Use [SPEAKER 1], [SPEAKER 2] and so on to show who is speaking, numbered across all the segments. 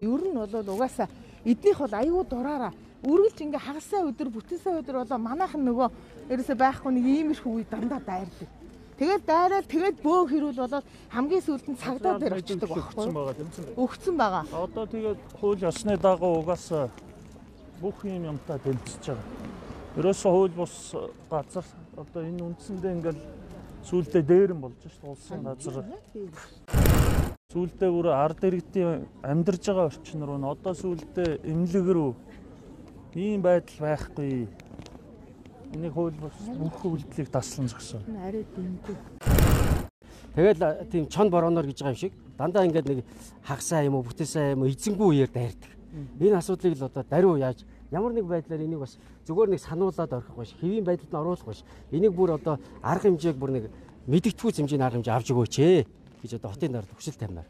[SPEAKER 1] Ер нь бол угаасаа эднийх бол аюу дураараа үргэлж ингээ хагасаа өдөр бүтэнсаа өдөр болоо манайхан нөгөө ерөөсөй байхгүй нэг иймэрхүү үе дандаа дайрдаг. Тэгээд дайраад тэгээд бөө хэрүүл болоод хамгийн сүүлд нь цагдаа дээр очдог байхгүй. Өгцөн байгаа.
[SPEAKER 2] Одоо тэгээд хууль ёсны дагуу угаасаа бүх юм юмтай тэнцэж байгаа. Ерөөсөө хууль бус газар одоо энэ үндсэндээ ингээл сүултээ дээр нь болж шүү дээ улсын газар. Сүултээ бүр ард иргэдийн амьдарж байгаа орчин руу н одоо сүултээ эмнэлэг рүү ийм байдал байхгүй. Энийг хууль бус бүх үйлдэлийг таслан зогсоо.
[SPEAKER 1] Арай дэмгүй.
[SPEAKER 3] Тэгэл тийм чон борооноор гэж байгаа юм шиг дандаа ингээд нэг хагсаа юм уу бүтээсаа юм уу эзэнгүй үеэр дайрдаг. Энэ асуудлыг л одоо даруй яаж ямар нэг байдлаар энийг бас зүгээр нэг сануулад орхих биш хэвийн байдалд нь оруулах биш. Энийг бүр одоо арга хэмжээг бүр нэг мэдгэдэггүй хэмжээний арга хэмжээ авч өгөөч ээ гэж одоо хотын нард хүсэл таминаар.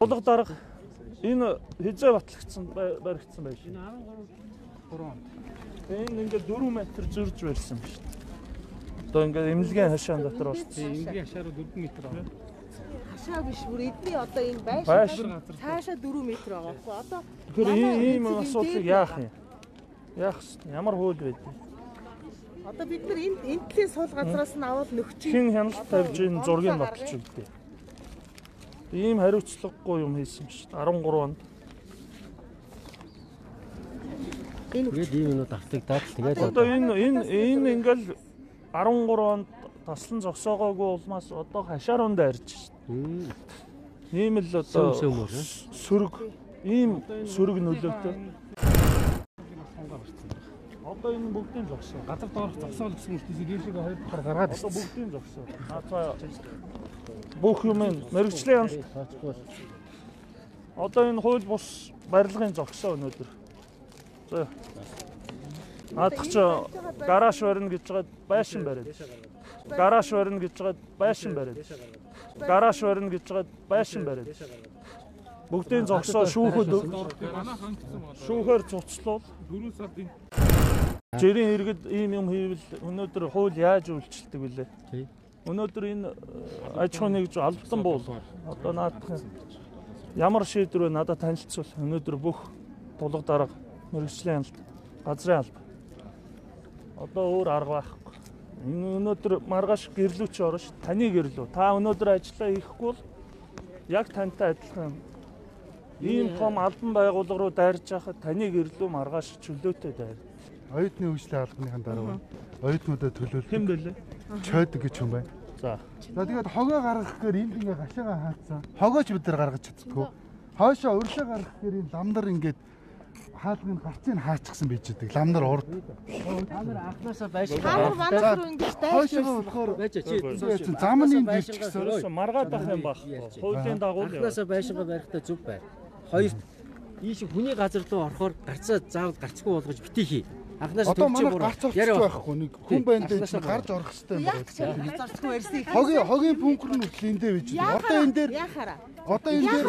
[SPEAKER 2] Булга дарга энэ хизээ батлагдсан баригдсан байж. Энэ 13 3 онд. Энэ ингээд 4 м зөрж барьсан ба шүү дээ. Одоо ингээд эмнэлгийн хашаан дотор болсон.
[SPEAKER 4] Энгийн хашаар 4 м аваа.
[SPEAKER 1] Хашаа биш бүр эдний одоо энэ Байшин. цаашаа 4 м байгаа байхгүй. Одоо
[SPEAKER 2] Тэр ийм асуудлыг яах юм? Яах вэ? Ямар хууль байдгийг?
[SPEAKER 1] Одоо бид нар энэ энтлийн сул газраас нь авал нөхчийг
[SPEAKER 2] Хэн хяналт тавьж энэ зургийг баталж өгдөө. Ийм хариуцлагагүй юм хийсэн шүү дээ. 13 онд.
[SPEAKER 1] Энэ
[SPEAKER 3] Тэгээд ийм юмуд автагдаад тэгээд
[SPEAKER 2] Одоо энэ энэ энэ ингээл 13 онд таслан зогсоогоогүй улмаас одоо хашаар унд арьж шүү дээ. Ийм л одоо
[SPEAKER 3] сөмөр, э?
[SPEAKER 2] сөрөг ийм сөрөг нөлөөтэй. Одоо энэ бүгдийн зогсоо.
[SPEAKER 4] Газар доорх зогсоол гэсэн үлдээсээ дээшээ хоёр дахаар гаргаад
[SPEAKER 2] Одоо бүгдийн зогсоо. Нацаа бүх юм мэрэгжлийн
[SPEAKER 3] бол
[SPEAKER 2] Одоо энэ хууль бус барилгын зогсоо өнөөдөр. За. Наадах чи гараж барина гэж байгаа байшин бариад. Гараж барина гэж байгаа байшин бариад. Гараж барина гэж байгаа байшин бариад. Бүгдийн зогсоо шүүхэд шүүхээр цуцлуул.
[SPEAKER 4] 4 сард энэ
[SPEAKER 2] Жирийн иргэд ийм юм хийвэл өнөөдөр хууль яаж үйлчлдэг вүлээ?
[SPEAKER 3] Тий.
[SPEAKER 2] Өнөөдөр энэ аж ахуй нэгж албатан буул. Одоо наадах ямар шийдвэр вэ надад танилцуул. Өнөөдөр бүх тулга дарга мэрэгжлийн алба, газрын алба. Одоо өөр арга байхгүй. Энэ өнөөдөр маргааш гэрлүүч орно ш. Таны гэрлүү. Та өнөөдөр ажиллаа хийхгүй бол яг тантай адилхан ийм том албан байгууллага руу дайрж байхад таны гэрлүү маргааш чөлөөтэй дайр.
[SPEAKER 5] оюутны үйлчлэл албаныхан дараа оюутнуудад төлөөлөх
[SPEAKER 2] Хэн бэлээ?
[SPEAKER 5] чойд гэж юм байна.
[SPEAKER 2] За.
[SPEAKER 5] За тэгээд хогоо гаргах гээр энд ингээ гашаага хаацсан. Хогооч бид нар гаргаж чаддгүй. Хойшоо өрлөө гаргах гээр энэ ламдар ингээд хаалгыг гарцыг хаачихсан байж байгаа. Ламдар урд.
[SPEAKER 3] та нар анхнаасаа байшин
[SPEAKER 1] та нар манайх руу ингэж
[SPEAKER 5] Хойшоо
[SPEAKER 1] дайрч
[SPEAKER 5] болохоор
[SPEAKER 3] байж чи
[SPEAKER 5] зам- замны.
[SPEAKER 2] Ерөөсө маргаад ах юм баг. Хуулийн дагуу
[SPEAKER 3] анхнаасаа байшингаа барихтаа зүг байр. Хоёрт ийш хүний газар руу орохоор гарцаа заавал гарцгүй болгож битгий төвчөө
[SPEAKER 5] манай гарц орчих байхгүй нэг хүн байна дээр чинь гарч орох хэрэгтэй юм
[SPEAKER 1] Яг
[SPEAKER 5] байна.
[SPEAKER 1] ч зарцгүй ярьсан.
[SPEAKER 5] Хогийн хогийн пүнкер нь үл эндээ байж байгаа. Одоо энэ дээр одоо энэ дээр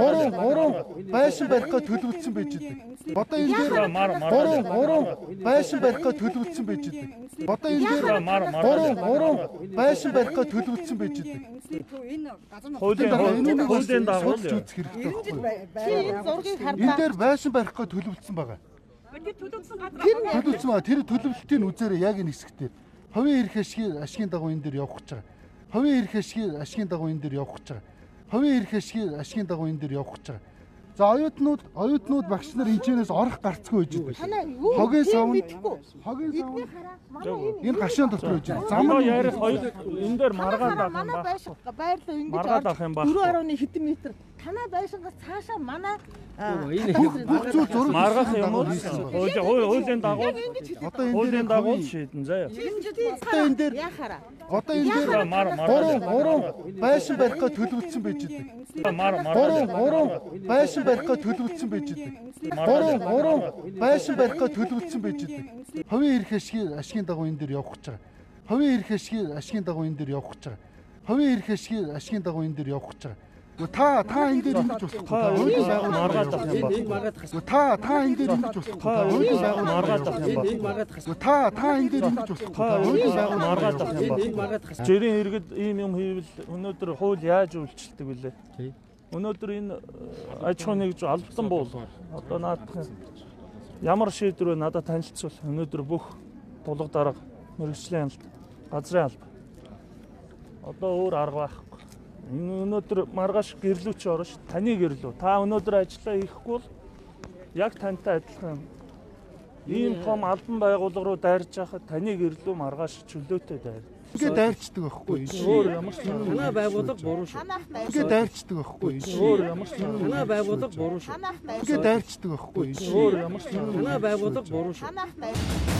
[SPEAKER 5] гурван гурван байшин барихгаа төлөвлөсөн байж байгаа. Одоо энэ дээр гурван гурван байшин барихгаа төлөвлөсөн байж байгаа. Одоо энэ дээр гурван гурван байшин барихгаа төлөвлөсөн байж байгаа.
[SPEAKER 2] Хуулийн хуулийн хуулийн дагуу л
[SPEAKER 5] үзэх хэрэгтэй
[SPEAKER 1] энэ
[SPEAKER 5] Энэ дээр байшин барихгаа төлөвлөсөн байгаа. Төлөвлөсөн байгаа. Тэр төлөвлөлтийн үзээрээ яг энэ хэсэгтэр ховын эрх ашигын ашигын дагуу энэ дээр явах гэж байгаа. Ховын эрх ашигын ашигын дагуу энэ дээр явах гэж байгаа. Ховын эрх ашигын ашигын дагуу энэ дээр явах гэж байгаа. За оюутнууд оюутнууд багш нар энэчнээс орох гарцгүй байж байгаа.
[SPEAKER 1] Танаа юу
[SPEAKER 5] Хогийн савн хогийн сав
[SPEAKER 1] Эдний хараа манай энэ
[SPEAKER 5] энэ гашуун дотор байж байгаа. Зам нь
[SPEAKER 2] ярих хоёр энэ дээр маргаад ах юм
[SPEAKER 1] байшин байрлал ингэж
[SPEAKER 2] Маргаад ах юм баг.
[SPEAKER 1] 4.1 хэдэн метр. Танаа байшингаас цаашаа манай
[SPEAKER 3] энэ
[SPEAKER 5] бүх зүйл зураг
[SPEAKER 2] Маргах юм уу? Хуулийн дагуу
[SPEAKER 5] Одоо энэ
[SPEAKER 2] хуулийн
[SPEAKER 5] дээр
[SPEAKER 2] дагуу шийдэн заяа.
[SPEAKER 5] Одоо энэ дээр
[SPEAKER 1] яхаараа.
[SPEAKER 5] одоо энэ дээр гурван гурван байшин барихгаа төлөвлөсөн байж байгаа. Гурван гурван байшин барихгаа төлөвлөсөн байж байгаа. Гурван гурван байшин барихгаа төлөвлөсөн байж байгаа. Ховын эрх ашигын ашигын дагуу энэ дээр явах гэж байгаа. Ховын эрх ашигын ашигын дагуу энэ дээр явах гэж байгаа. Ховын эрх ашигын ашигын дагуу энэ дээр явах гэж байгаа. Та та энэ дээр ингэж болохгүй. Та өөрийн байгууллага
[SPEAKER 2] Маргаад ах юм
[SPEAKER 3] хас.
[SPEAKER 5] Та та энэ дээр ингэж болохгүй. Та өөрийн байгууллага
[SPEAKER 2] Маргаад ах юм
[SPEAKER 3] хас.
[SPEAKER 5] Та та энэ дээр ингэж болохгүй. Та өөрийн байгууллага
[SPEAKER 2] Маргаад ах юм
[SPEAKER 3] хас.
[SPEAKER 2] Жирийн иргэд ийм юм хийвэл өнөөдөр хууль яаж үйлчлдэг вүлээ?
[SPEAKER 3] Тий.
[SPEAKER 2] Өнөөдөр энэ аж ахуй нэгж албатан буул. Одоо наадах ямар шийдвэр вэ надад танилцуул. Өнөөдөр бүх тулга дарга мэрэгжлийн алба, газрын алба. Одоо өөр арга байхгүй. Энэ өнөөдөр маргааш гэрлүүч орно ш. Таны гэрлүү. Та өнөөдөр ажиллаа хийхгүй бол яг тантай адилхан ийм том албан байгууллага руу дайрж байхад таны гэрлүү маргааш чөлөөтэй дайр.
[SPEAKER 5] Ингээ дайрчдаг байхгүй.
[SPEAKER 2] Өөр ямар ч
[SPEAKER 3] Танай байгууллага буруу шүү.
[SPEAKER 5] Ингээ дайрчдаг байхгүй.
[SPEAKER 2] өөр ямар ч
[SPEAKER 3] Танай байгууллага буруу шүү.
[SPEAKER 5] Ингээ дайрчдаг байхгүй.
[SPEAKER 2] өөр ямар ч
[SPEAKER 3] Танай байгууллага буруу шүү.